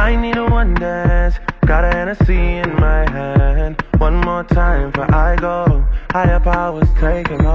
I need a one dance. Got an Hennessy in my hand. One more time for I go. Higher powers taking my.